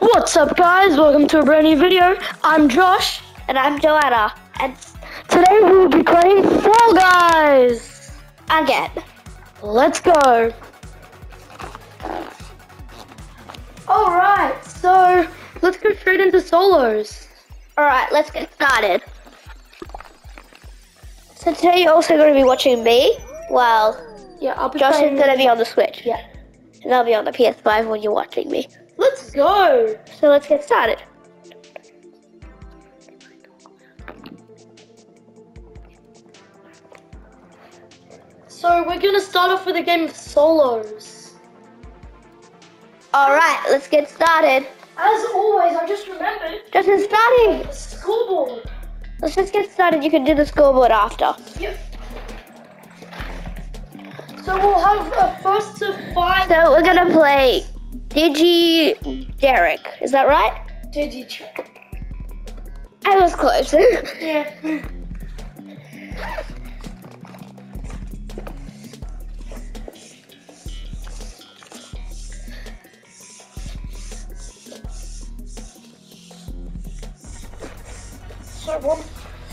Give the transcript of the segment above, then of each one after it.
What's up, guys? Welcome to a brand new video. I'm Josh, And I'm Joanna. And today we will be playing Fall Guys. again. Let's go. Alright, so let's go straight into solos. Alright, let's get started. So today you're also going to be watching me, while Yeah, I'll be Josh playing. is going to be on the Switch. Yeah. And I'll be on the PS5 when you're watching me. Let's go. So let's get started. So we're gonna start off with a game of solos. Alright, let's get started. As always, I just remembered Just in starting. the scoreboard. Let's just get started. You can do the scoreboard after. Yep. So we'll have a first to five. So we're going to play Digi Derek. Is that right? Digi check. I was close. Yeah.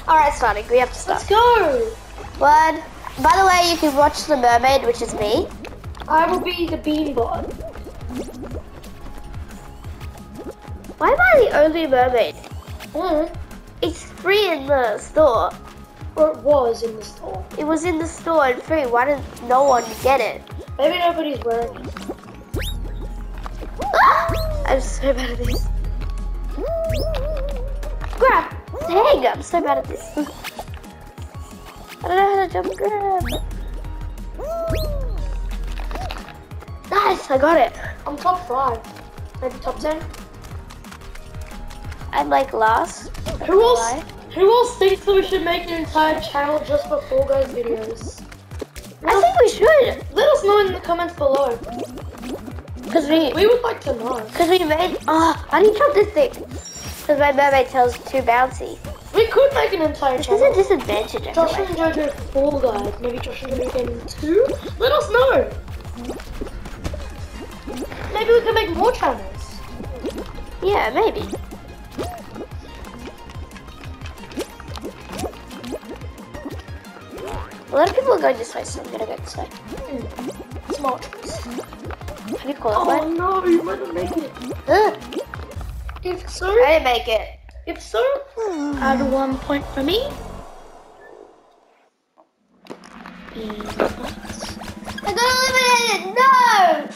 Alright, starting. We have to start. Let's go. One. By the way, you can watch The Mermaid, which is me. I will be the beanbot. Why am I the only mermaid? Mm. It's free in the store. Or it was in the store. It was in the store and free. Why did no one get it? Maybe nobody's wearing it. Ah! I'm so bad at this. Grab. Dang, I'm so bad at this. I don't know how to jump grab. Nice, I got it. I'm top five. Maybe top ten. I'm like last. Who else? Who else thinks that we should make an entire channel just for Fall Guys videos? I think we should. Let us know in the comments below. Because we, We would like to know. Because we made. Oh, I need to drop this thing. Because my mermaid tail's too bouncy. We could make an entire This is a disadvantage, Josh anyway. and JoJo Fall Guys. Maybe Josh and JoJo 2? Let us know. Maybe we can make more channels. Yeah, maybe. A lot of people are going this way, so I'm gonna go this way. Small. choice. Have you Oh qualified? no, you might not make it. Ugh, If so, I make it. if so, add one point for me. I got eliminated! No!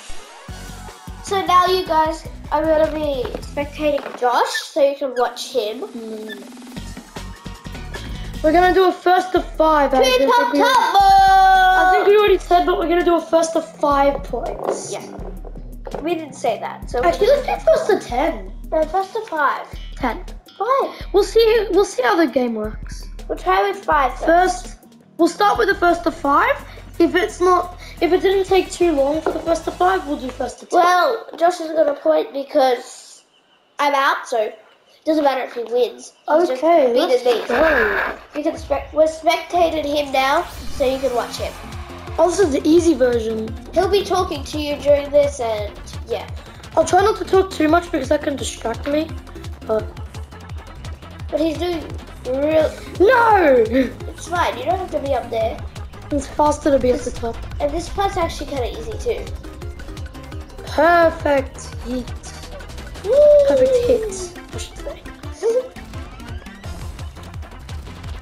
So now you guys are gonna be spectating Josh, so you can watch him. Hmm. We're gonna do a first of five. I think we- top I think we already said, but we're gonna do a first of five points. Yeah. We didn't say that, so Actually, let's do first of ten. no, first to five. Ten. Five. We'll see. We'll see how the game works. We'll try with five first. First, we'll start with the first of five. If it's not, if it didn't take too long for the first of five, we'll do first of ten. Well, Josh is gonna point because I'm out, so doesn't matter if he wins. He's okay, let's go. You can we're spectating him now, so you can watch him. Also, the easy version. He'll be talking to you during this, and yeah. I'll try not to talk too much because that can distract me. But But he's doing real. no, It's fine. You don't have to be up there. it's faster to be at the top. And this part's actually kind of easy too. Perfect heat. Perfect hit. Should say.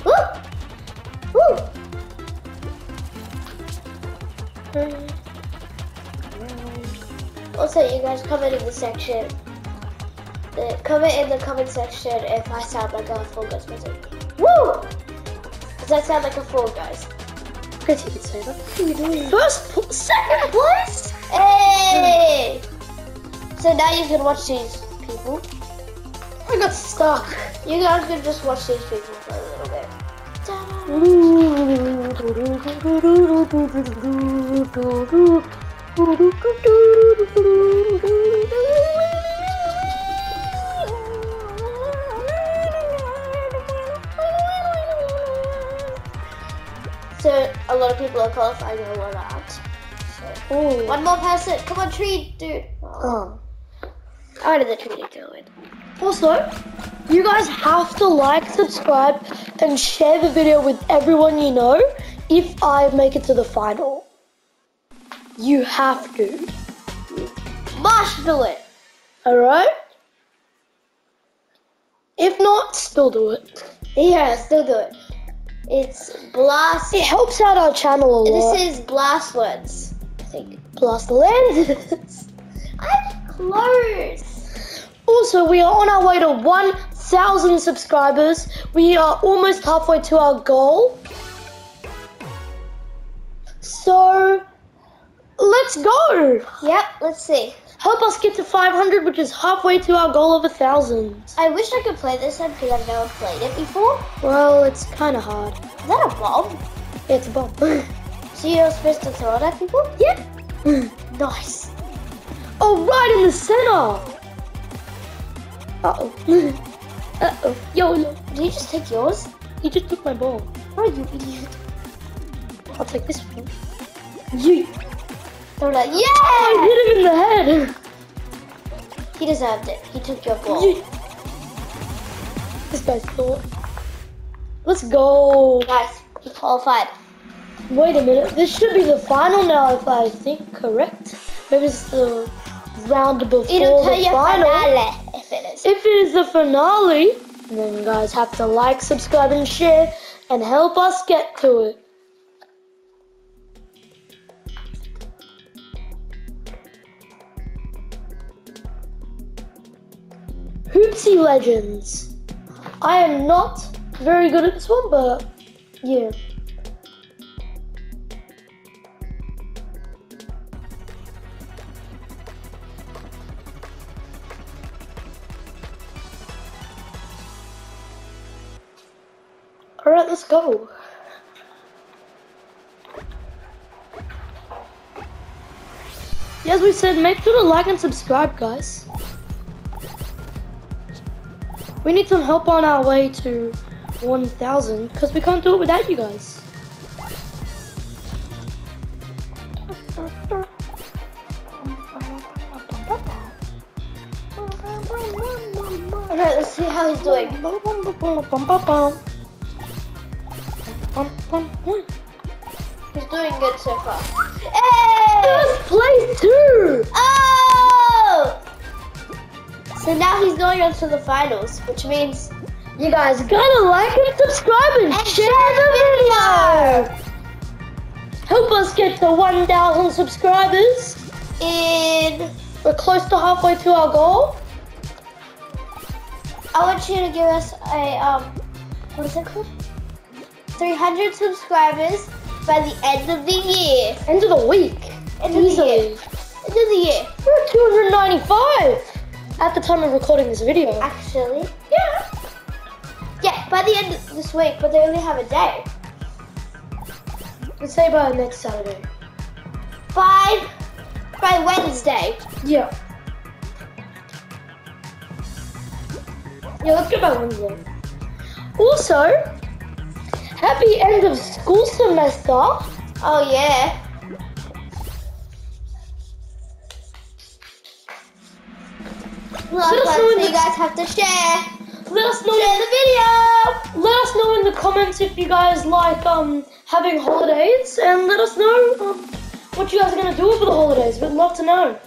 Woo! Woo! Also, you guys comment in the section. The, comment in the comment section if I sound like a Fall Guys person. Woo! Does that sound like a Fall Guys? Guess you could say that. First, second place. Hey! So now you can watch these people. I got stuck. You guys can just watch these people for a little bit. So a lot of people are qualifying and one aren't. So, Oh. one more person. Come on, tree, dude. Oh. oh. I did the tree to it. Also, you guys have to like, subscribe, and share the video with everyone you know if I make it to the final. You have to. Do it. Alright? If not, still do it. Yeah, still do it. It's blast. It helps out our channel a lot. This is blast words. I think. blast lenses. I'm close. Also, we are on our way to 1,000 subscribers. We are almost halfway to our goal. So, let's go. Yep. Let's see. Help us get to 500, which is halfway to our goal of 1,000. I wish I could play this one because I've never played it before. Well, it's kind of hard. Is that a bomb? It's a bomb. So you're supposed to throw it at people? yeah. Nice. Oh, right in the center. Uh-oh. Uh-oh. YOLO. Did you just take yours? He just took my ball. Oh, you idiot. I'll take this one. Yeet. Throw it. I Yeah! hit him in the head. He deserved it. He took your ball. Yeet. This guy's thought. Let's go. Nice. He qualified. Wait a minute. This should be the final now, if I think correct. Maybe it's the round before It'll tell the you final. finale if it is. If it is the finale, then you guys have to like, subscribe, and share, and help us get to it. Hoopsie Legends. I am not very good at this one, but yeah. Alright, let's go. As we said, make sure to like and subscribe, guys. We need some help on our way to 1,000 because we can't do it without you guys. Alright, let's see how he's doing. To the finals, which means You guys gotta like and subscribe and, And share share the the video! Help us get to 1,000 subscribers. and We're close to halfway to our goal. I want you to give us a um what is it called? 300 subscribers by the end of the year. End of the week. End of the year. End of the year. We're at 295 at the time of recording this video. Actually, yeah. Yeah, by the end of this week, but they only have a day. Let's say by next Saturday. By by Wednesday. Yeah. Yeah, let's go by Wednesday. Also, happy end of school semester. Oh yeah. Let us know in so the- you guys have to share. Let us know Share the video. Let us know in the comments if you guys like um having holidays, and let us know um, what you guys are gonna do for the holidays. We'd love to know.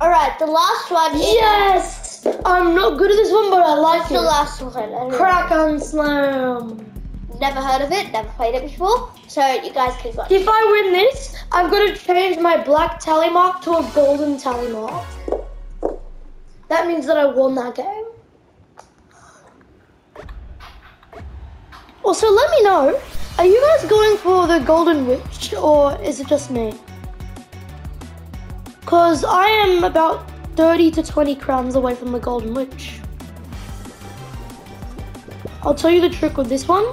All right, the last one is Yes, I'm not good at this one, but I like the it. last one. I. Kraken Slam. Never heard of it. Never played it before. So you guys can go. If I win this, I've got to change my black tally mark to a golden tally mark. That means that I won that game. Also, let me know, are you guys going for the golden witch or is it just me? Because I am about 30 to 20 crowns away from the golden witch. I'll tell you the trick with this one.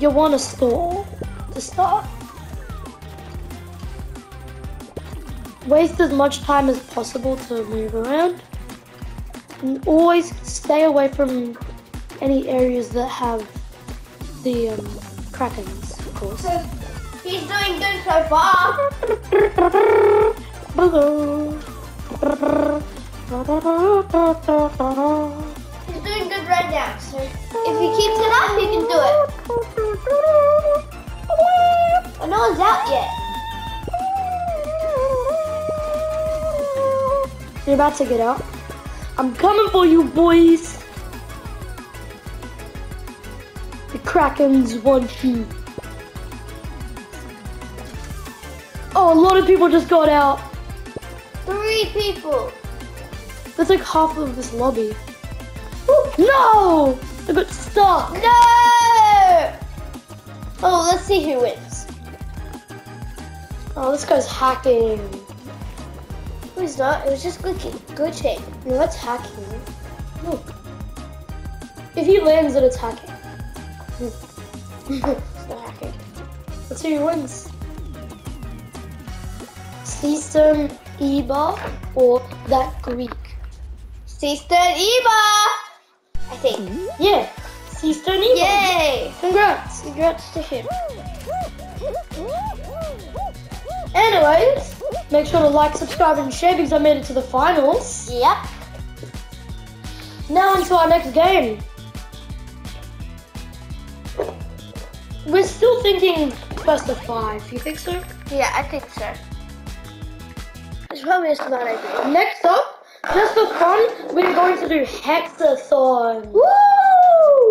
You want to stall to start. Waste as much time as possible to move around. And always stay away from any areas that have the um, krakens, of course. He's doing good so far. He's doing good right now. So if he keeps it up, he can do it. But no one's out yet. You're about to get out. I'm coming for you, boys. The Krakens want you. Oh, a lot of people just got out. Three people. That's like half of this lobby. Ooh, no! I got stuck. No! Oh, let's see who wins. Oh, this guy's hacking. Who's not? It was just glitching. Glitching. No, that's hacking. Look. If he lands it, it's hacking. it's hmm. not hacking. Let's see who wins. System Eba or that Greek. Sister Eva! I think. Yeah, System Eba. Yay! Congrats. Congrats to him. Anyways, make sure to like, subscribe, and share because I made it to the finals. Yep. Now into our next game. We're still thinking best of five. You think so? Yeah, I think so. It's probably a smart idea. Next up, just for fun, we're going to do hexathon. Woo!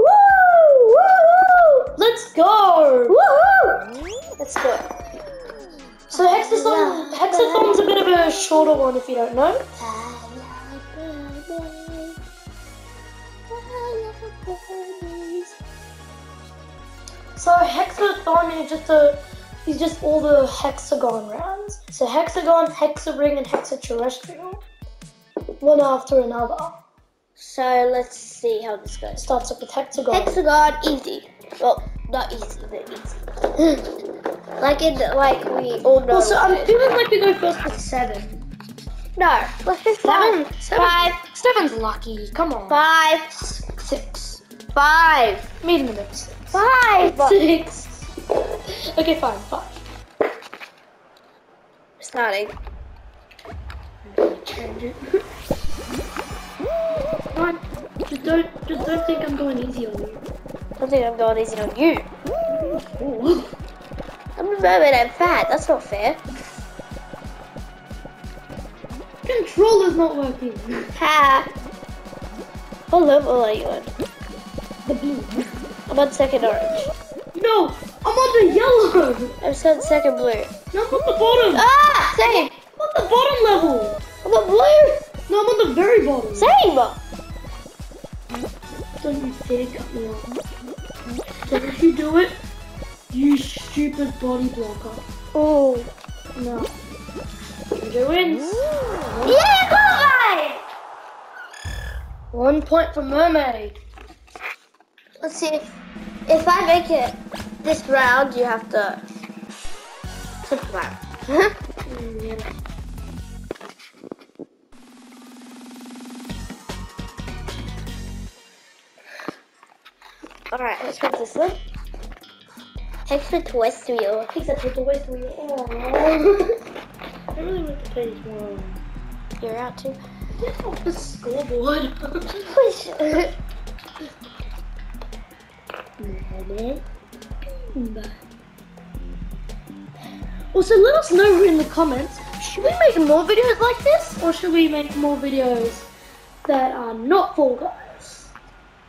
Woo! Woo! Let's go. Woohoo! Let's it. So hexathon, hexathon's a bit of a shorter one if you don't know. So hexathon is just a is just all the hexagon rounds. So hexagon, hexaring, and hexaterrestrial, one after another. So let's see how this goes. Starts up with hexagon. Hexagon, easy. Well, not easy, but easy. like in like we all know. Also, what I'm it feeling like we go first with seven. no. Let's do Seven, five. seven, Five. seven's lucky. Come on. Five. Six. Five. Meet in the middle. Six. Five. Six. Okay, fine. Five. Starting. Change it. Fine. Just don't, just don't think I'm going easy on you. I think I'm going easy on you. I'm a mermaid. I'm fat. That's not fair. Controller's not working. Ha. What level are you on? The blue. I'm on second orange. No, I'm on the yellow. I'm on second blue. No, I'm on the bottom. Ah! Same. I'm on the bottom level. I'm on blue. No, I'm on the very bottom. Same. Don't you dare cut me off. Don't you do it, you stupid body blocker. Oh. No. Jojo wins. Yeah, qualified. One point for Mermaid. Let's see if if I make it this round, you have to simplify. Mm, yeah. All right, let's put this one. Hexa twist wheel. Takes away from you. Aww. I really want to play this one. You're out too. Off the scoreboard. Also, let us know in the comments. Should we make more videos like this, or should we make more videos that are not Fall Guys?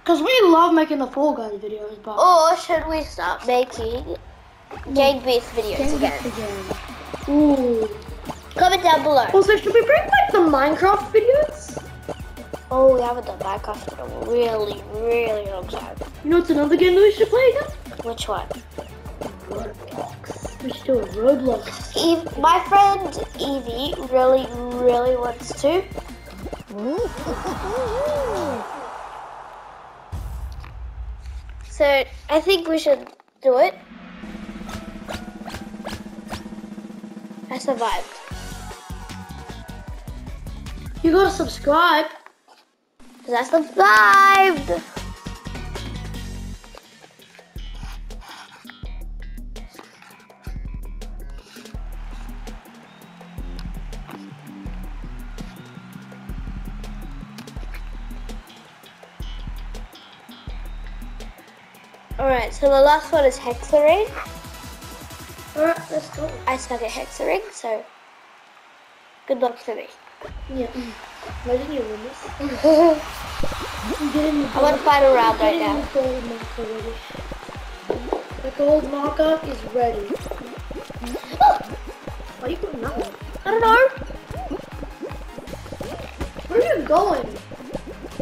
Because we love making the Fall Guys videos, but or should we start making gang-based videos Gang again? again. Ooh. Comment down below. Also, should we bring back the Minecraft videos? Oh, we haven't done Minecraft in a really, really long time. You know, it's another game that we should play again. Which one? Roblox. We should do a Roblox. Eve, my friend Evie really, really wants to. So I think we should do it. I survived. You gotta subscribe. 'Cause I survived. Alright, so the last one is Hexaring. Alright, let's go. I suck at Hexaring, so good luck to me. Yeah. Mm. Imagine you win this. I I'm getting the want to fight a round right now. the gold marker ready. The gold marker is ready. Oh! Why are you putting that one? I don't know. Where are you going?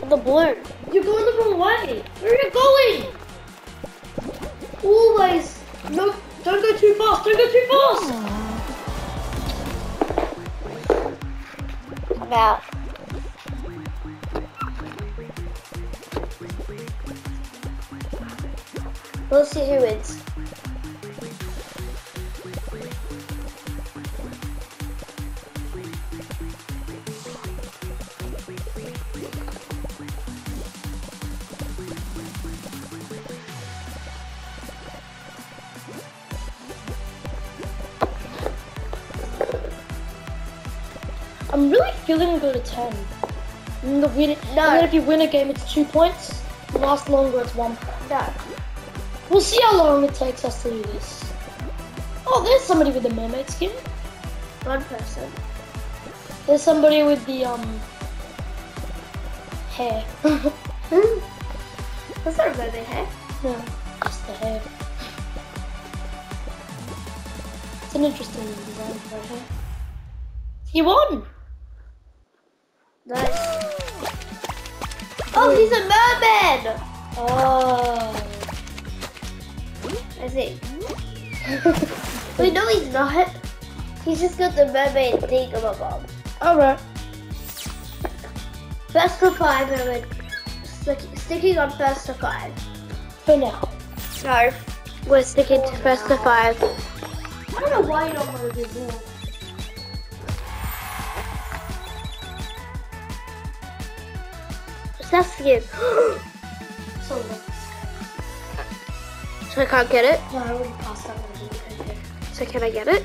The blue. You're going the wrong way. Where are you going? Always. No, don't go too fast. Don't go too fast. I'm out. We'll see who wins. Good at 10. And, the win, No. and then if you win a game, it's two points. Last longer, it's one point. No. We'll see how long it takes us to do this. Oh, there's somebody with the mermaid skin. One person. There's somebody with the um hair. That's not a mermaid hair. no, just the hair. It's an interesting design for. He won. Nice. Oh, he's a merman! Oh. I think. Wait, no, he's not. He's just got the mermaid thingamabob. All right. First to five, we're stick- sticking on first to five. For now. No, we're sticking to first to five. I don't know why you don't want to do more. What's that skin? So I can't get it. No, I already passed that one. So can I get it?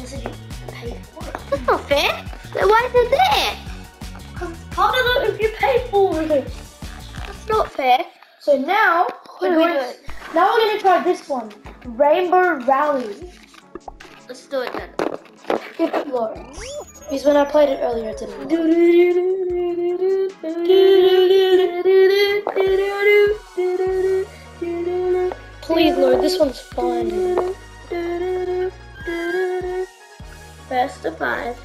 You said you paid for it. That's not fair. Then why is it there? Because it's part of it if you pay for it. That's not fair. So now we're we going. do? Now we're gonna try this one, Rainbow Rally. Let's do it then. Give it Lawrence. Because when I played it earlier, it didn't. Please, Lord, this one's fun. First to five.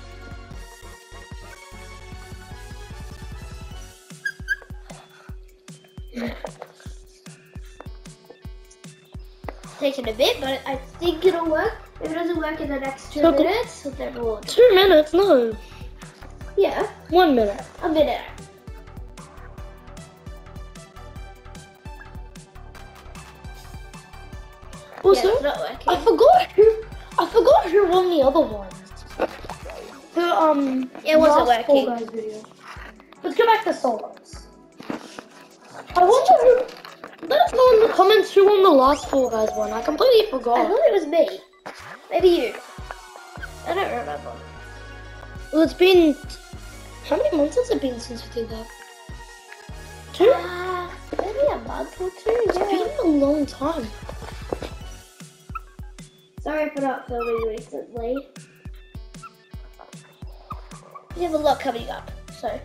Taking a bit, but I think it'll work. If it doesn't work in the next two Okay. minutes, then we'll. Two minutes? No, Yeah, one minute. a minute. Also, yeah, not working. I forgot who. I forgot who won the other ones. The um. It wasn't last Fall working. Guys video. Let's go back to solos. I wonder who. Let us know in the comments who won the last Fall Guys one. I completely forgot. I thought it was me. Maybe you. I don't remember. Well, it's been. How many months has it been since we did that? Two? Uh, maybe a month or two. It's Yeah. been a long time. Sorry for not filming recently. We have a lot coming up, so.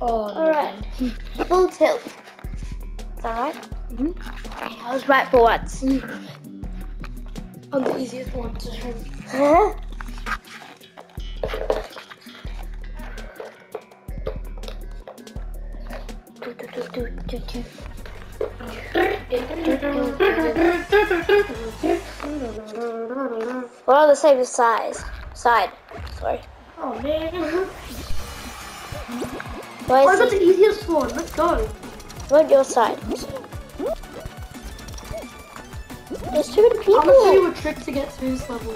Oh, no. Alright. Full tilt. Is that right? Mm -hmm. Okay, I was right for once. I'm the easiest one to show. Huh? Do, do, do, do, do, do. We're on the same size. Side. Sorry. Oh man. Why I is got the easiest one. Let's go. we're on your side? There's too many people. I'm gonna show you a trick to get through this level.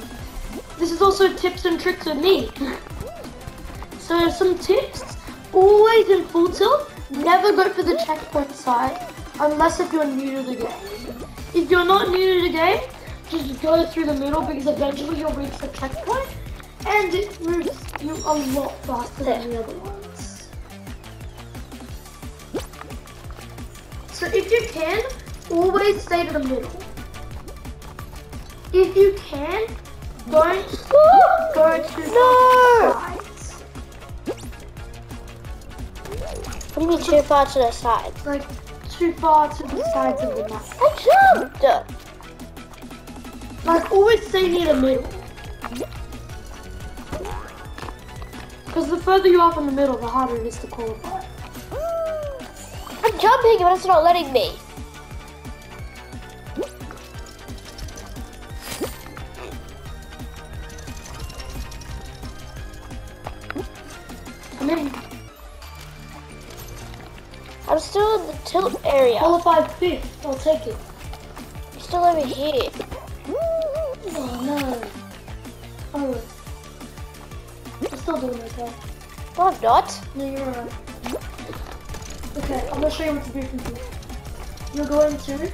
This is also tips and tricks with me. So some tips. Always in full tilt. Never go for the checkpoint side unless if you're new to the game. If you're not new to the game, just go through the middle because eventually you'll reach the checkpoint and it moves you a lot faster than the other ones. Can, always stay to the middle. If you can, don't go No! far to the sides. What do you mean too far to the side? Like too far to the sides of the map. I jumped! Like always stay near the middle. Because the further you are from the middle, the harder it is to qualify. I'm jumping, but it's not letting me. I'm still in the tilt area. qualified fifth. I'll take it. I'm still over here. Oh no. Oh. I'm still doing okay. No, I'm not. No, you're alright. Okay, I'm gonna show you what to do from here. You're going to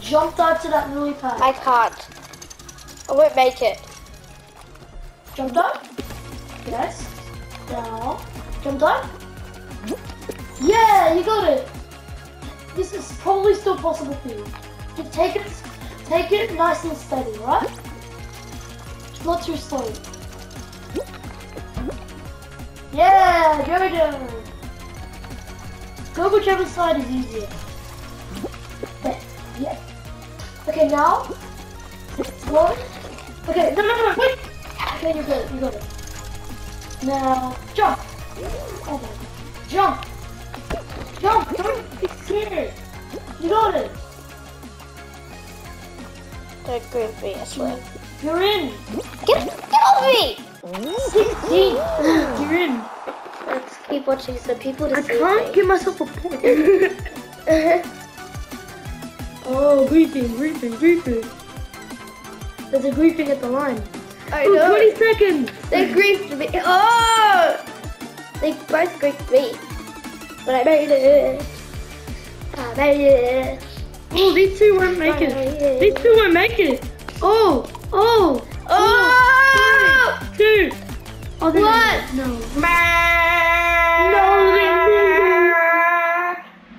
jump dive to that lily pad. I can't. I won't make it. Jump dive? Yes. Jump dive? Yeah, you got it. This is probably still possible for you. Just take it, take it nice and steady, right? Not too slow. Yeah, down. Go whichever side is easier. Yeah. Okay, now. One. Okay, no, no, no, wait. Okay, you got it, you got it. Now, jump. Oh my. Jump. Jump, don't be scared. You got it. Grip me, I swear. You're in. Get, get off me! 16. You're in. Let's keep watching some people to I see can't give myself a point. oh, griefing, griefing, griefing. There's a griefing at the line. I Oh, know. 20 seconds. They griefed me. Oh! They both griefed me. But I made it. I made it. Oh, these two won't make it. These two won't make it. Oh, oh. Oh! Three, Two. Oh, they What? No. No,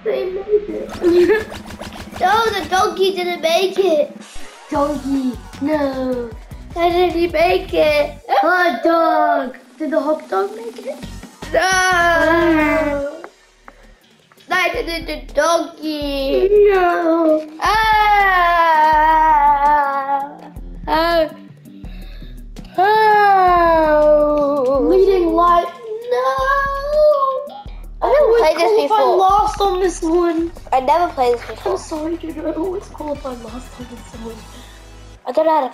they made it. No, the donkey didn't make it. Donkey. No. How did he make it? Hot dog. Did the hot dog make it? No! Neither did the donkey. No. Ah! Ah! Oh! Leading light. No. I never played this qualified before. last on this one. I never played this before. I'm sorry, dude. I always qualified last on this one. I don't know how to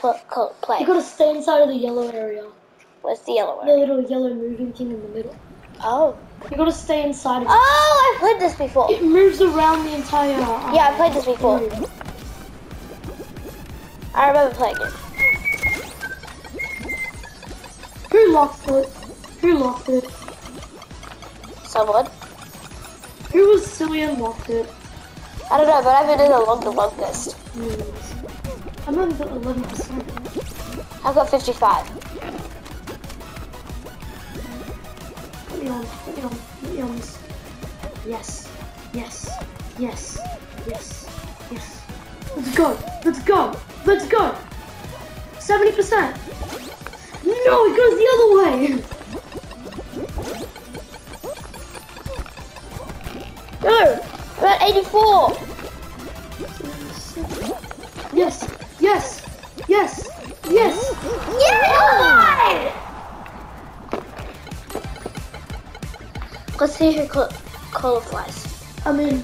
play. You gotta stay inside of the yellow area. Where's the yellow area? The little yellow moving thing in the middle. Oh. You gotta stay inside of it. Oh, I've played this before. It moves around the entire. uh, Yeah, I played this before. area. I remember playing it. Who locked it? Who locked it? Someone. Who was silly and locked it? I don't know, but I've been in along the longest. I'm only got 11%. I've got 55. Me on, put me on, put me on this. Yes, yes, yes, yes, yes. Let's go, let's go, let's go. 70%. No, it goes the other way. No! I'm at 84! Yes, yes, yes, yes. Yeah! Let's see who qual- qualifies. I mean.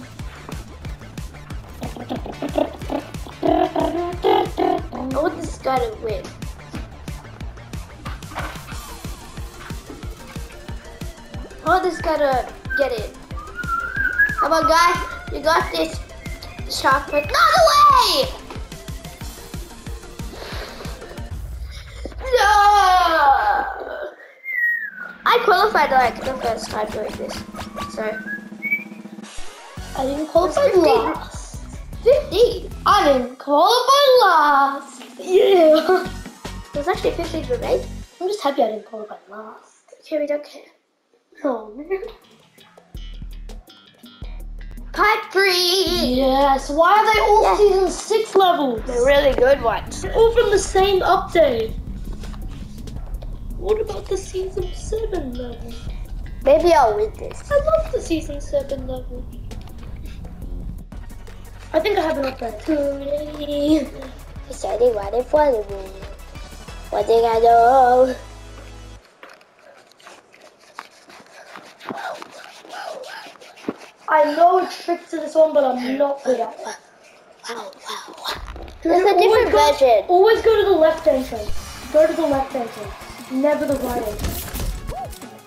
I want this guy to win. I want this guy to get in. Come on, guys. You got this. Shark put not away! I qualified like the first time doing this. So, I didn't qualify Fifteen. last. 50! I didn't call qualify last. Yeah. There's actually 15 remain. I'm just happy I didn't call qualify last. Okay, we don't care. Oh man. Pipe free! Yes. Why are they all Yeah. season six levels? They're really good ones. all from the same update. What about the season seven level? Maybe I'll win this. I love the season seven level. I think I have an upgrade. Today, deciding what if one of them. One thing I know. I know a trick to this one, but I'm not good at it. Wow, wow, wow. There's a Always different go- version. Always go to the left entrance. Go to the left entrance. Never the right entrance.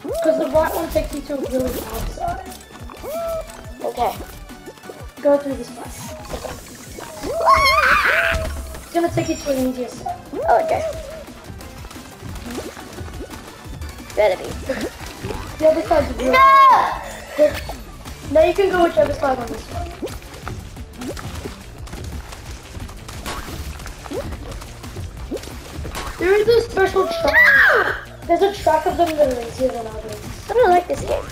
Because the right one takes you to a really bad side. Okay. Go through this way. It's gonna take you to an easier side. Oh, okay. Better be. The other side's really No! Now you can go whichever side on this one. There is a special ah! track. There's a track of them that are easier than others. I don't like this game.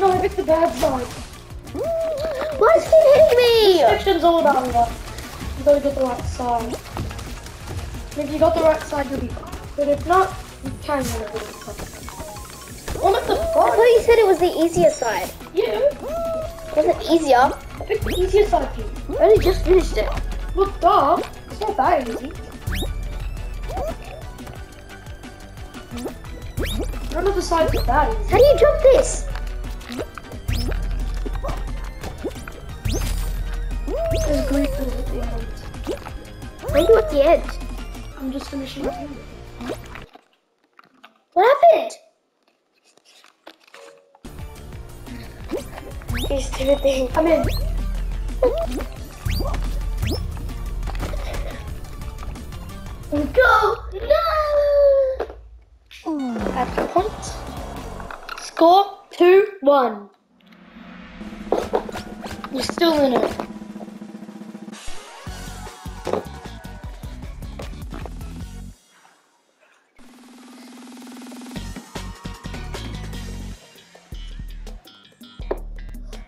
No, I picked the bad side. Why is he hitting me? Section's all about luck. You gotta get the right side. And if you got the right side, you'll be fine. But if not, you can win it really quick. One at the I thought you said it was the easier side. Yeah. Was it easier? I picked the easier side for you. I only just finished it. Well, duh. It's not that easy. None of the sides are that easy. How do you jump this? There's griefers at the end. I do at the end. I'm just finishing it. What happened? You stupid thing. I'm in. Go! No! At the point. Score 2 1. You're still in it.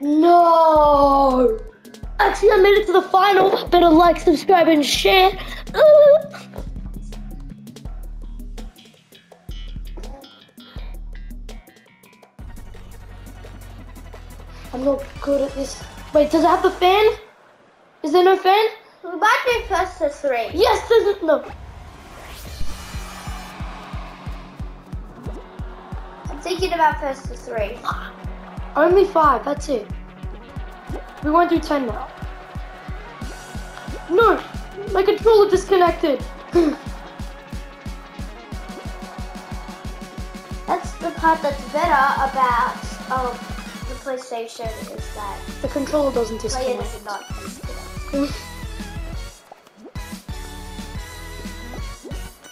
No! Actually, I made it to the final. Better like, subscribe, and share. I'm not good at this. Wait, does it have a fan? Is there no fan? We might be first to three. Yes, there's a, no. I'm thinking about first to three. Only five, that's it. We won't do ten now. No, my controller disconnected. That's the part that's better about um, the PlayStation is that the controller doesn't disconnect. does not disconnect.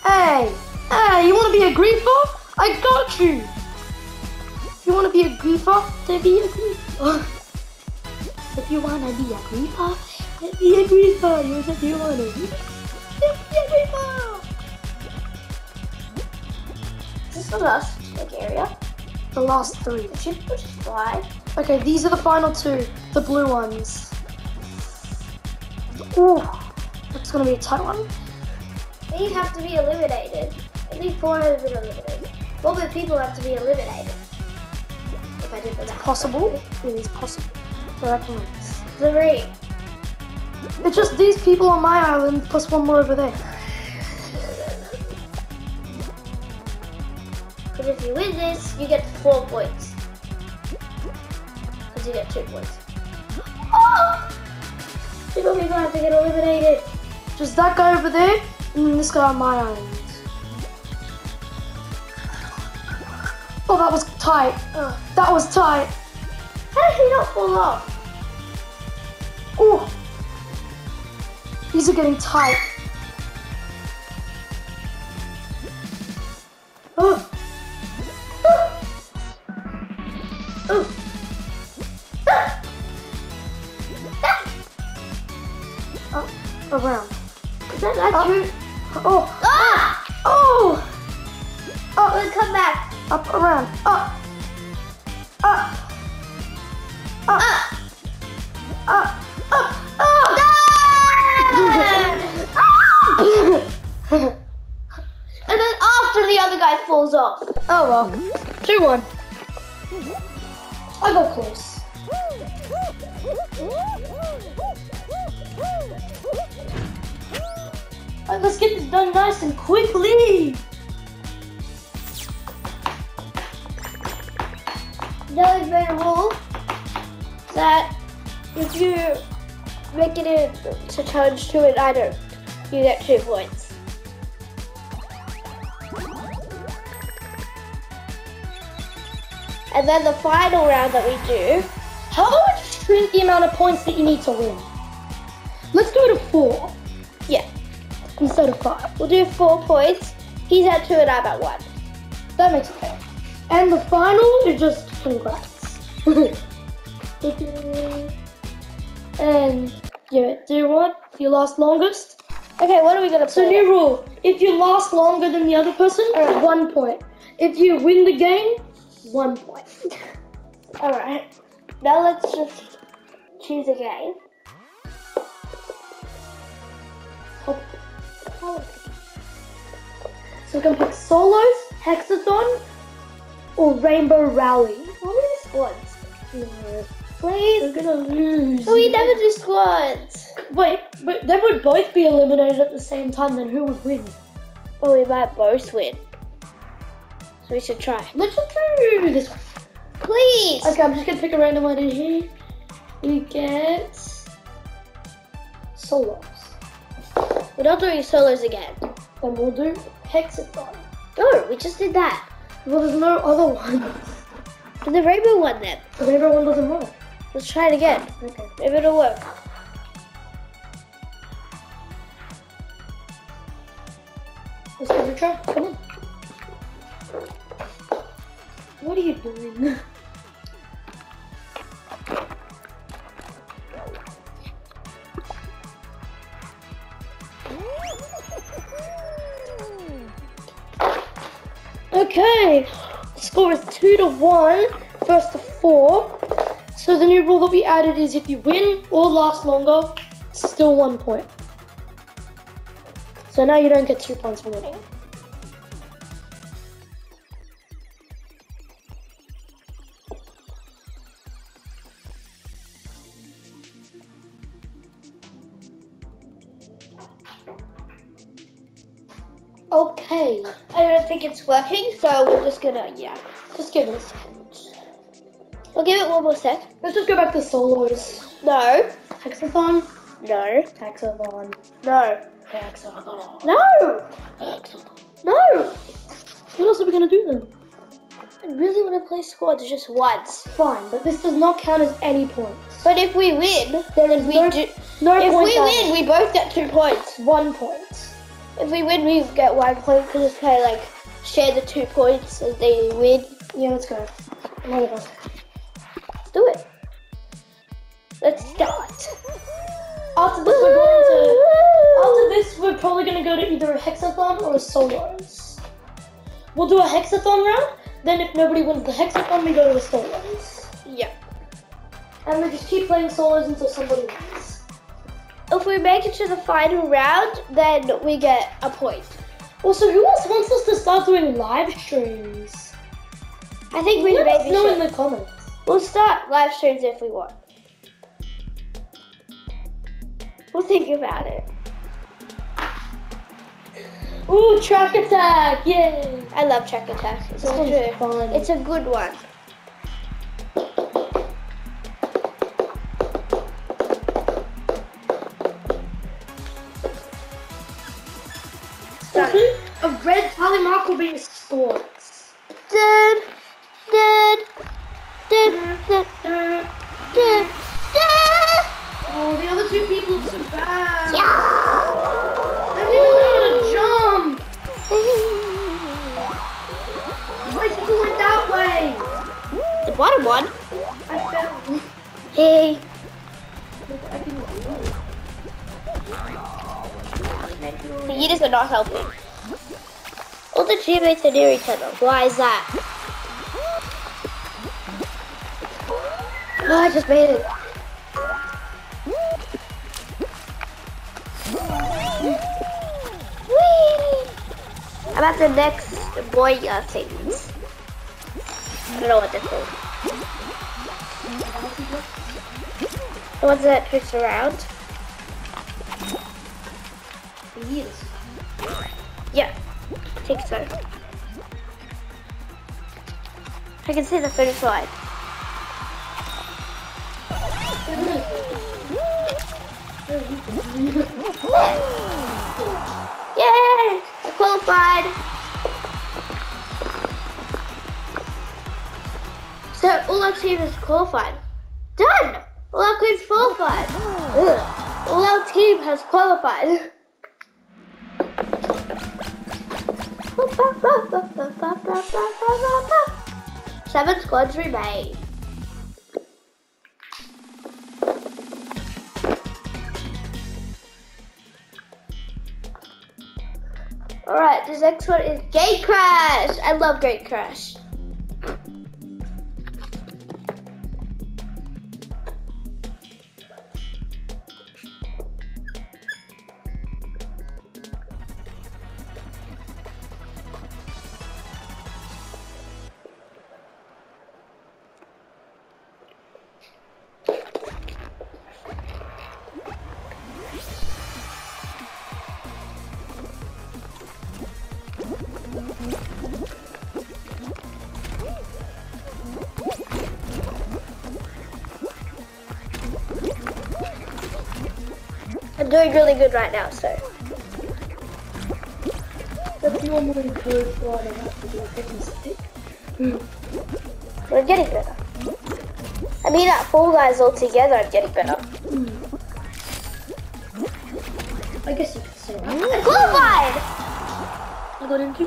hey, hey, you want to be a griefer? I got you. If you want to be a griefer? Then be a griefer. If you want to be a griefer, then be a griefer. You said you want to be a griefer. Is this the last like area? The last three. It should just fly. Okay, these are the final two, the blue ones. Ooh, that's gonna be a tight one. These have to be eliminated. At least four have been eliminated. Four more people have to be eliminated. If I did the math. Possible? It is possible. Three. It's just these people on my island plus one more over there. If you win this, you get four points. Because you get two points. Oh! People people have to get eliminated. Just that guy over there, and then this guy on my island. Oh, that was tight. Oh. That was tight. How did he not fall off? Ooh. These are getting tight. Oh. Get two points. And then the final round that we do, How about we shrink the amount of points that you need to win? Let's go to 4 yeah, instead of 5. we'll do four points. He's at two and I'm at one. That makes it fair. And the final is just congrats. and yeah, do you want you last longest? Okay, what are we gonna play? So new rule: if you last longer than the other person, Alright. one point. If you win the game, one point. All right. Now let's just choose a game. So we can pick solos, hexathon, or rainbow rally. What are the squads? Please. we're gonna lose. We never do squads. Wait, but they would both be eliminated at the same time. Then who would win? Well, we might both win. So we should try. Let's just do this one. Please. Okay, I'm just gonna pick a random one in here. We get solos. We're not doing solos again. Then we'll do hexagon. No, we just did that. Well, there's no other ones. The rainbow one then. The rainbow one doesn't work. Let's try it again. Okay. Maybe it'll work. Let's give it a try. Come on. What are you doing? Okay, the score is two to one, first to four. So the new rule that we added is if you win or last longer, it's still one point. So now you don't get two points for winning. Okay, I don't think it's working, so we're just gonna, yeah. just give it a second. We'll give it one more sec. Let's just go back to solos. No. Hexathon, No. hexathon, No. hexathon. No. Hexathon. No. What else are we gonna do then? I really want to play squads just once. Fine, but this does not count as any points. But if we win, There is we no, do. no If we win, we both get two points. one point. If we win, we get one point because it's kind of like share the two points as they win. Yeah, let's go. One. Let's do it. Let's start. After this, we're going to. After this, we're probably gonna go to either a hexathon or a solos. We'll do a hexathon round. Then, if nobody wins the hexathon, we go to a solos. Yeah. And we just keep playing solos until somebody wins. If we make it to the final round, then we get a point. Also, who else wants us to start doing live streams? I think we Let us know should. in the comments. We'll start live streams if we want. We'll think about it. Ooh, track attack! Yay! I love Track Attack. It's a good. fun. It's a good one. A red tally mark will be scores. Dun, dun, dun, oh, the other two people bad. Yeah. To jump. Why did you went that way? The bottom one. I fell. Hey. I didn't know. The Yeeters are not helping. All the teammates are near each other. Why is that? Oh, I just made it. Whee! I'm at the next boy uh, things. I don't know what they're called. The ones that twist around. Yes. Yeah, I think so. I can see the finish line. Yay! I qualified! So all our team is qualified. Done! All our team's qualified. Ugh. All our team has qualified. Seven squads remain. This next one is Gate Crash. I love Gate Crash. Doing really good right now, so. That's normally code for what I have to do a mistake. Hmm. We're getting better. I mean, at Fall Guys all together, I'm getting better. Hmm. I guess you could say that. Hmm. I'm qualified! I got into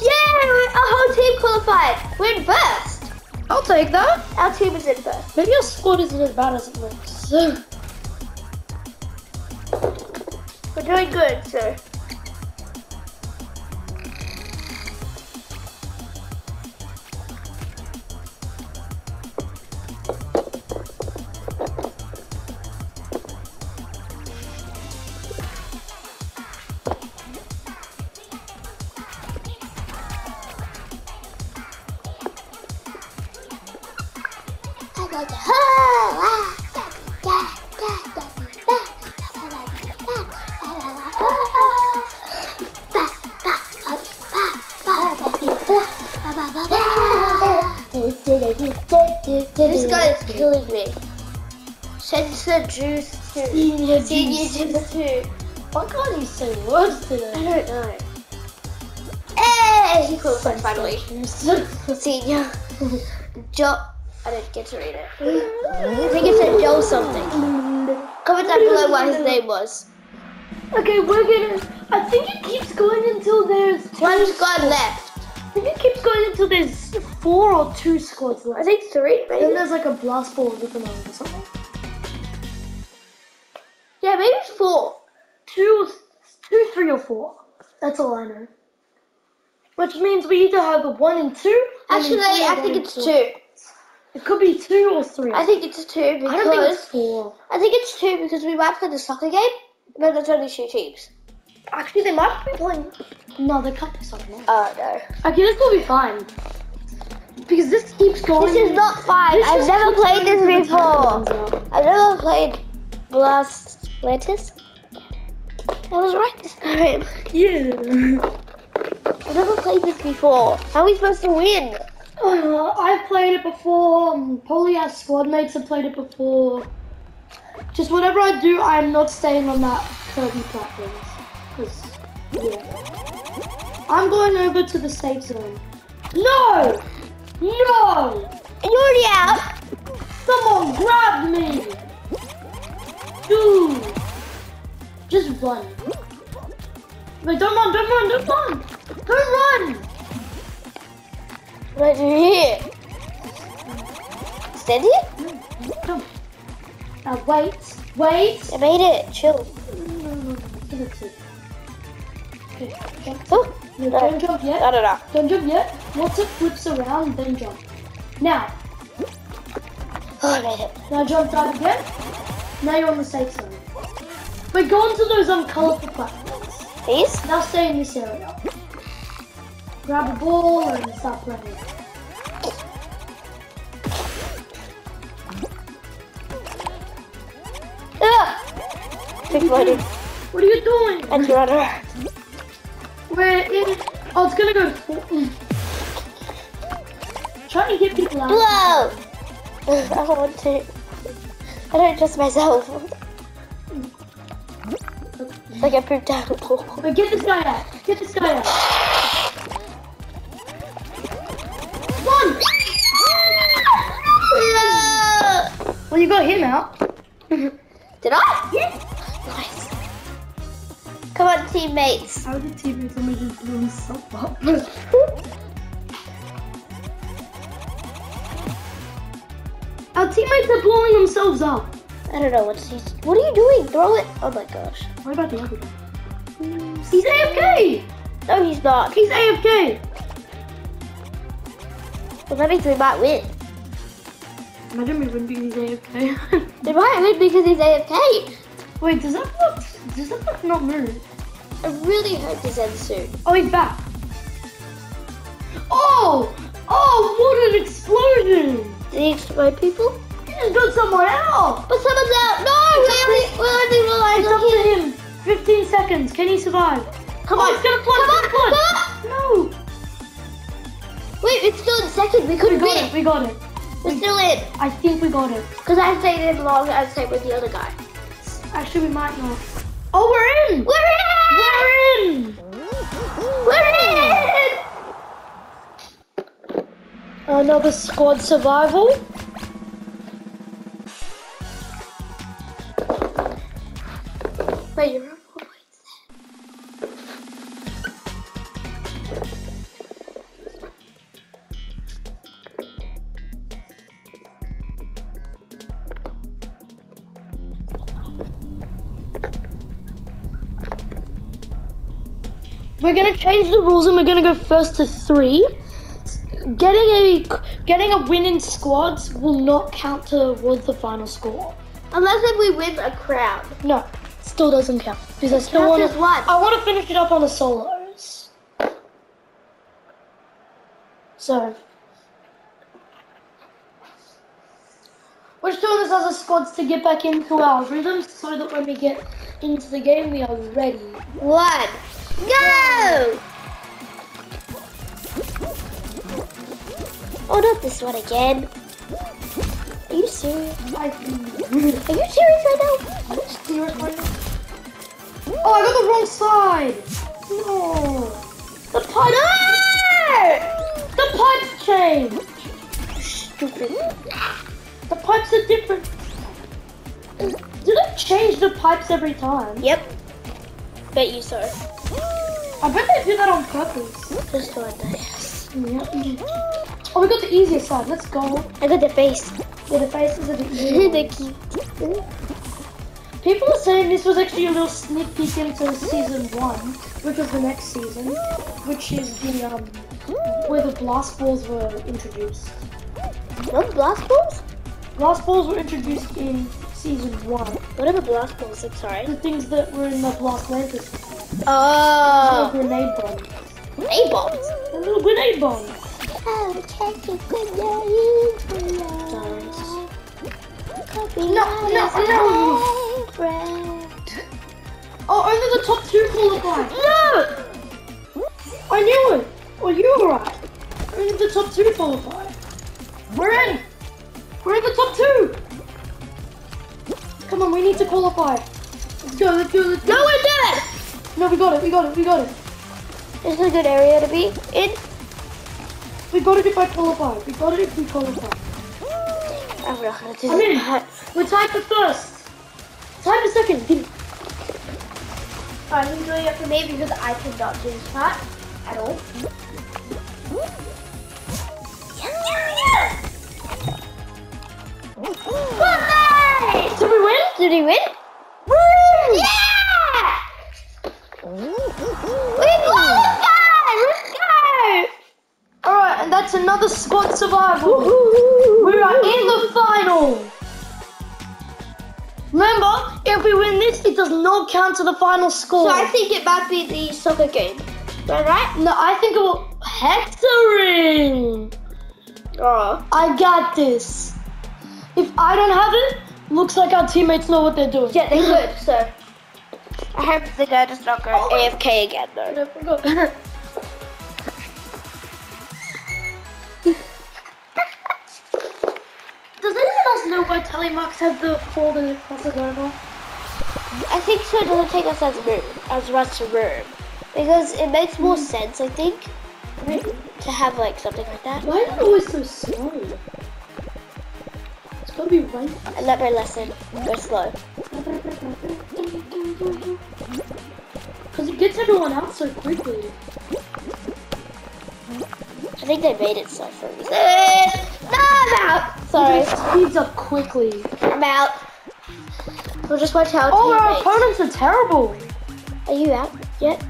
Yeah, our whole team qualified. We're in first. I'll take that. Our team is in first. Maybe your squad isn't as bad as it looks. Killing me. Juice two. Senior Senior juice. juice. Why can't you say words I don't know. Hey, he qualified finally. Senior. Joe. I didn't get to read it. I think it said Joe something. Comment down below what his name was. Okay, we're gonna. I think it keeps going until there's. two One squad left. I think it keeps going until there's four or two squads left. I think three, Then there's like a blast ball with them or something. Yeah, maybe it's four. Two, two, three, or four. That's all I know. Which means we either have a one and two. Actually, I think it's four. two. It could be two or three. I think it's two because I don't think it's four. I think it's two because we might play the soccer game. No, there's only two teams. Actually, they might be playing. No, they can't play soccer now. Oh no. Okay, this will be fine. Because this keeps going. This is not fine. This I've never played this before. time runs out. I've never played Blast Atlantis. I was right this time. Yeah. I've never played this before. How are we supposed to win? Uh, I've played it before. Um, probably our squad mates have played it before. Just whatever I do, I'm not staying on that Kirby platform. Yeah, I'm going over to the safe zone. No, no! You're already out. Someone grab me! Dude! Just run. Wait, don't run, don't run, don't run! Don't run! You here? Here? Come. Now wait, wait. I made it. Chill. No, no, no, is it to? Okay, jump. Oh, No, don't jump yet. I don't. Don't jump yet. Once it flips around, then jump. Now, Oh, I made it. now jump right again. Now you're on the safe zone. We're going to those colorful platforms. These? Now stay in this area. Grab a ball and start running. Ah! Big floating. What are you doing? And runner. We're Oh, it's gonna go. mm. Try to hit people out. Blow! I want to. I don't trust myself. Like I pooped out. Wait, get this guy out. Get this guy out. One. Well, you got him out. Did I? Yeah. Come on, teammates. How did teammates only just blew himself up? Our teammates are blowing themselves up. I don't know what's he. What are you doing? Throw it. Oh my gosh. What about the other guy? He's AFK. No, he's not. He's AFK. Well, that means we might win. Imagine we win because he's AFK. We might win because he's AFK. Wait, does that look? Does that look not move? I really hope this ends soon. Oh, he's back. Oh! Oh, what an explosion! Did he explode people? He just got someone out! But someone's out. No, we only, we only realized It's up to him. him. 15 seconds. Can he survive? Come oh, on. He's gonna flood. Come He's gonna on. No. Wait, it's still in second. We could We got win. it. We got it. We're still in. I think we got it. Because I stayed in long I stayed with the other guy. Actually, we might not. Oh, we're in. We're in! Another squad survival. Change the rules and we're gonna go first to three. Getting a getting a win in squads will not count towards the final score. Unless if we win a crown. No, still doesn't count because I still want to. I want to finish it up on the solos. So we're doing this as a squads to get back into our rhythm, so that when we get into the game, we are ready. One. Go! Oh, not this one again. Are you serious? Are you serious right now? Oh, I got the wrong side. No. The pipe. No! The pipes changed. Stupid. The pipes are different. Do they change the pipes every time? Yep. Bet you so. I bet they did that on purpose. Just like this. Yeah. Oh, we got the easiest side. Let's go. I got the face. Yeah, the faces are the easiest. the cute. People are saying this was actually a little sneak peek into season one, which was the next season, which is the um where the blast balls were introduced. No blast balls? Blast balls were introduced in season one. What are the blast balls? I'm sorry. The things that were in the Blastlantis, Oh. grenade bombs, A bombs. the little grenade bombs. Oh, catch a good No, no, no. Oh, only the top two qualify. No! I knew it. Oh, you were right. Only the top two qualify. We're in. We're in the top two. Come on, we need to qualify. Let's go, let's go, let's go. No, we're dead! No, we got it, we got it, we got it. This is a good area to be in. We got it if I qualify. We got it if we qualify. I'm not gonna do I'm in. We're tied for first. Tied for second. Get it. Who's doing it for me because I cannot do this part at all. Did we win? Did he win? Woo! Yeah! Let's! Let's go! Alright, and that's another spot survival. We are in the final. Remember, if we win this, it does not count to the final score. So I think it might be the soccer game. Alright? No, I think it will... Hex-A-Ring! Oh. I got this. If I don't have it, looks like our teammates know what they're doing. Yeah, they could, so... I hope the guy does not go AFK again, though. Forgot. Does anyone else know why telemarks have the folder crosses over? I think so it doesn't take us as a room, as much room. Because it makes more Hmm. sense, I think, to have like something like that. Why is it always so slow? It's gotta be right. I learned my lesson. Go slow. Gets everyone out so quickly. I think they made it so for. Eh, no, I'm out. Sorry, It speeds up quickly. I'm out. We'll just watch how Oh, our teammates. opponents are terrible. Are you out yet?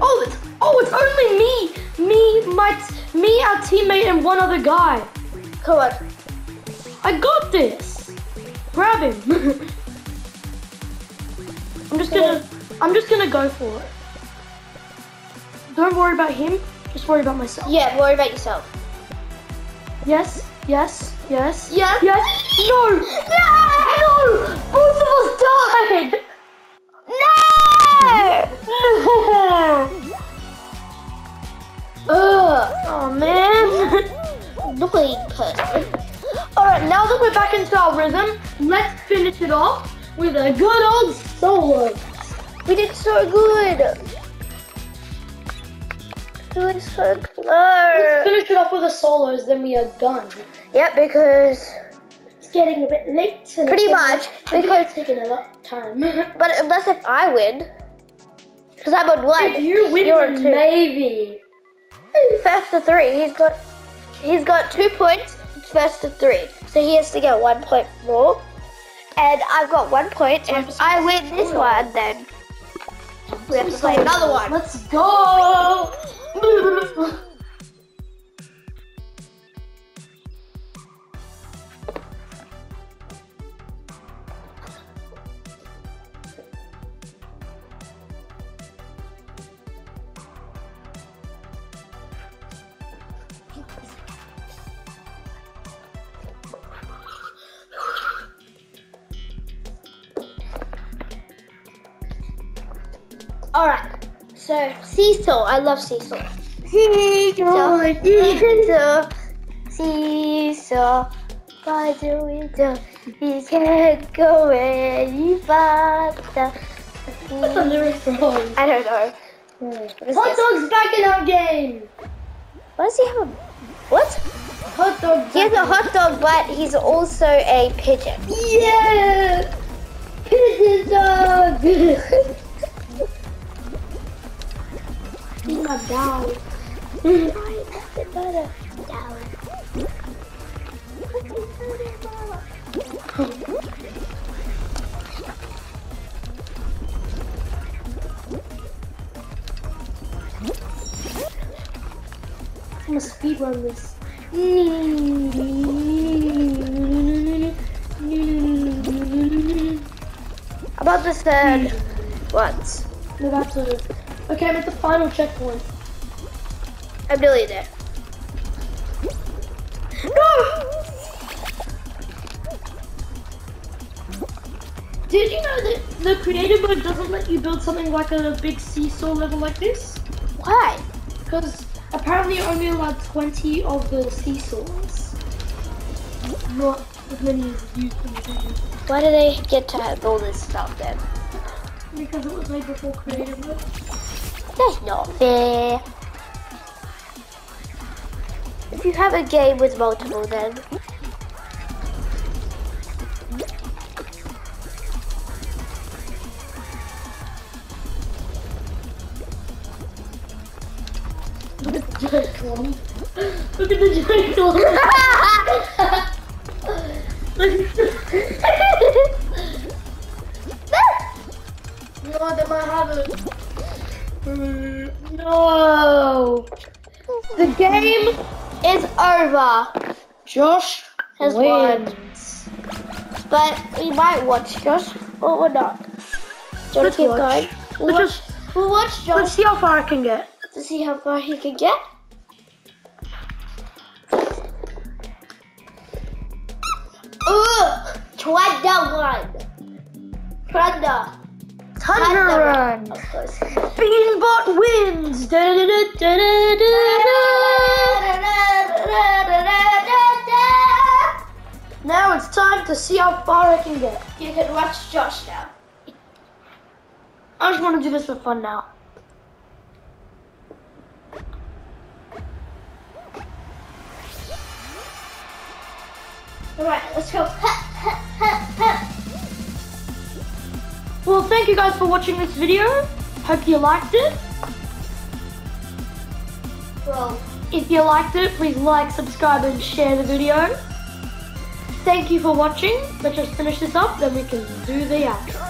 Oh, it's, oh, it's only me, me, my, t- me, our teammate, and one other guy. Come on. I got this. Grab him. I'm just gonna, I'm just gonna go for it. Don't worry about him. Just worry about myself. Yeah, worry about yourself. Yes, yes, yes. Yes. Yes. No. No. No! Both of us died. No! Ugh. oh man. Annoying person. Alright, now that we're back into our rhythm, let's finish it off with a good old solo. We did so good. Doing so Let's finish it off with the solos, then we are done. Yep, because It's getting a bit late. Pretty much, because- it's taking a lot of time. but unless if I win, because I'm on one. if you win, you're two. maybe. First to three, he's got he's got two points. First to three, so he has to get one point more. And I've got one point. And if I win this one, then we have to play another one. Let's go. All right. So seesaw, I love seesaw. Seesaw, seesaw, seesaw. By the window, you can't go any faster. What's the lyrics wrong? I don't know. What Hot dog's back in our game. Why does he have a what? Hot dog. He has a hot dog, but he's also a pigeon. Yeah. Pigeon dog. Dog. I'm gonna speed this. About the third ones. I'm about to. Okay, I'm at the final checkpoint. I'm nearly there. No! Did you know that the creative mode doesn't let you build something like a big seesaw level like this? Why? Because apparently you're only allowed 20 of the seesaws. Not as many as you can do. Why do they get to have all this stuff then? Because it was made before creative mode. That's not fair. If you have a game with multiple then. Josh Has won. wins. But we might watch Josh or we're not. Do you Let's keep watch. going? We'll Let's watch, just we'll watch let's see how far I can get. to see how far he can get. Ugh! Thunder one. Thunder. Thunder run. Of course. Beanbot wins. Da, da, da, da, da, da, da. Now it's time to see how far I can get. You can watch Josh now. I just want to do this for fun now. Alright, let's go. Well, thank you guys for watching this video. Hope you liked it. Well, If you liked it, please like, subscribe, and share the video. Thank you for watching. Let's just finish this up, then we can do the outro.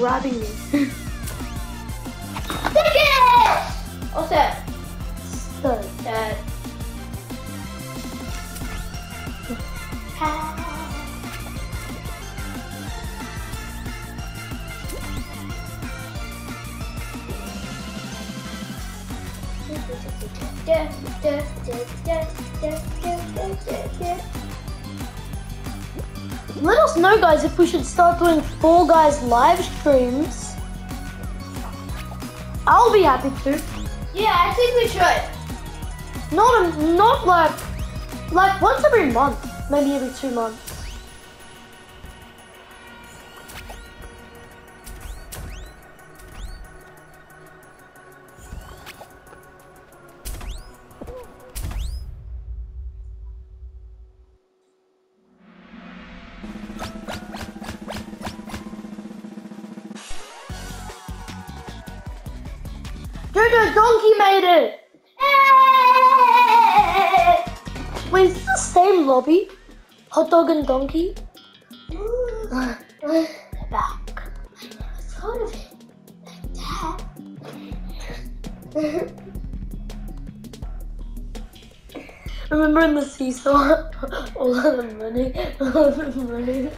Grabbing me. Take it! Also, so, uh, let us know, guys, if we should start doing Fall Guys live streams. I'll be happy to. Yeah, I think we should. Not a, not like like once every month, maybe every two months. And donkey? Back. Thought of it like that. Remember in the seesaw? All of the money. All of the money.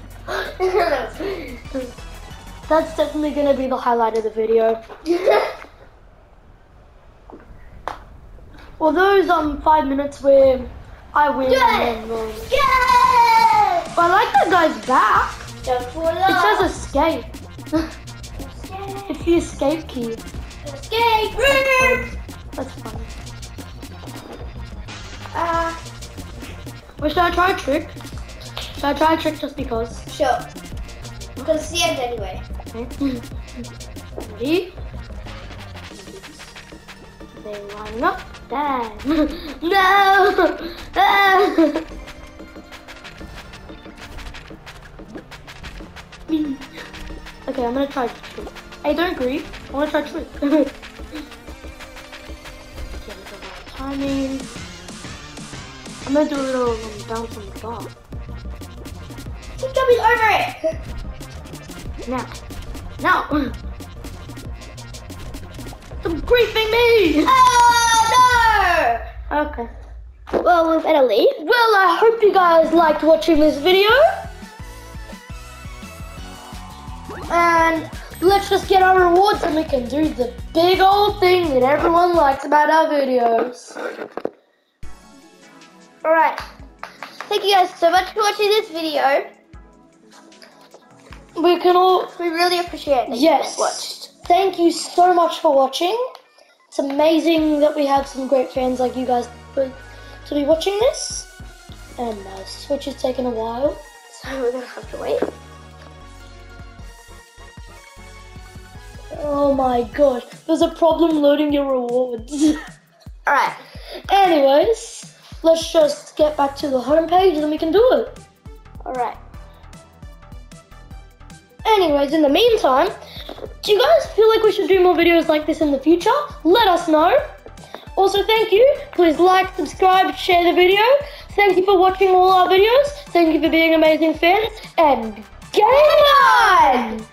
That's definitely gonna be the highlight of the video. Well, those um five minutes where I win yeah! I like that guy's back. Jump for It love. says escape. it's the escape key. Escape! That's funny. Ah, Well, should I try a trick? Should I try a trick just because? sure. Because it's the end anyway. Okay. Ready? They line up. Damn. no! okay, I'm gonna try trick. Hey, don't grieve. I wanna try trick. okay, at timing. I'm gonna do a little um, bounce on the bar. Keep jumping over it. Now. Now. Some griefing me! Oh no! Okay. Well, we better leave. Well, I hope you guys liked watching this video. And let's just get our rewards and we can do the big old thing that everyone likes about our videos. Alright. Thank you guys so much for watching this video. We can all We really appreciate it. Yes. Thank you so much for watching. It's amazing that we have some great fans like you guys to to be watching this. And uh, Switch is taking a while. So we're gonna have to wait. Oh my gosh, there's a problem loading your rewards. Alright. Anyways, let's just get back to the home page and then we can do it. Alright. Anyways, in the meantime, do you guys feel like we should do more videos like this in the future? Let us know. Also, thank you. Please like, subscribe, share the video. Thank you for watching all our videos. Thank you for being amazing fans. And game on!